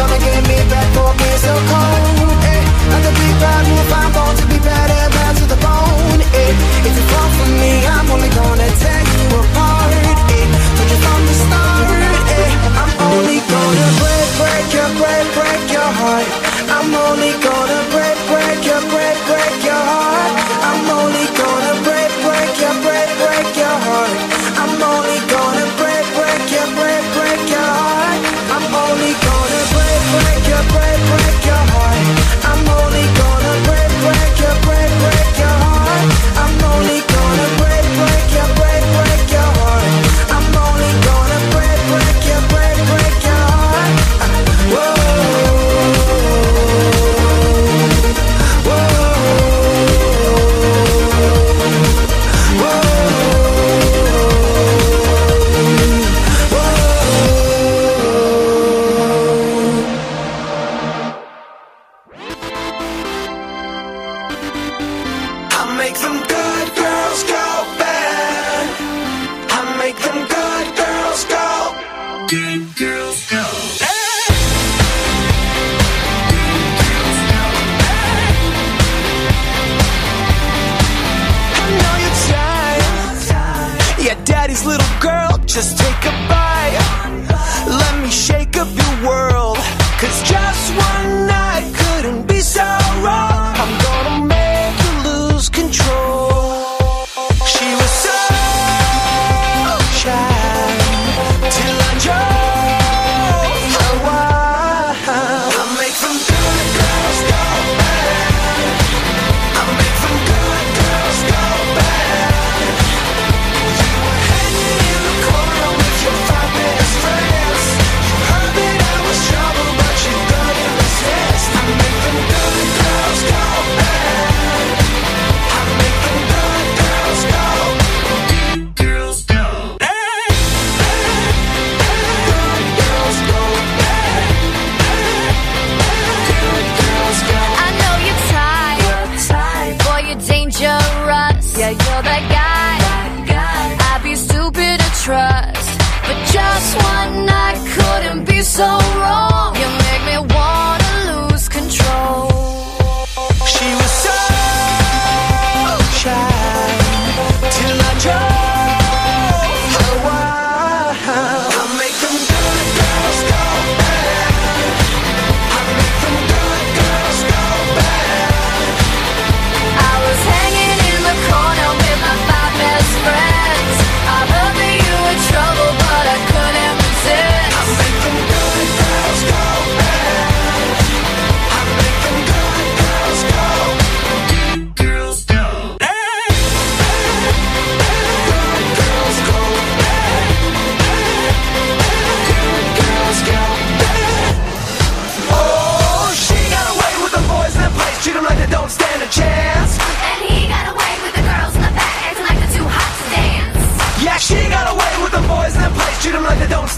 gonna get me back for being so cold. Eh. Not to be bad wolf, I'm born to be bad and bad to the bone. Eh. If you fall for me, I'm only gonna tear you apart. Eh. Told you from the start. Eh. I'm only gonna break, break your, break, break your heart. I'm only gonna I make them good girls go bad. I make them good girls go. Good girls go. Yeah, daddy's little girl, just take a bite. stand a chance. And he got away with the girls in the back, acting like they're too hot to dance. Yeah, she got away with the boys in the place, treat them like they don't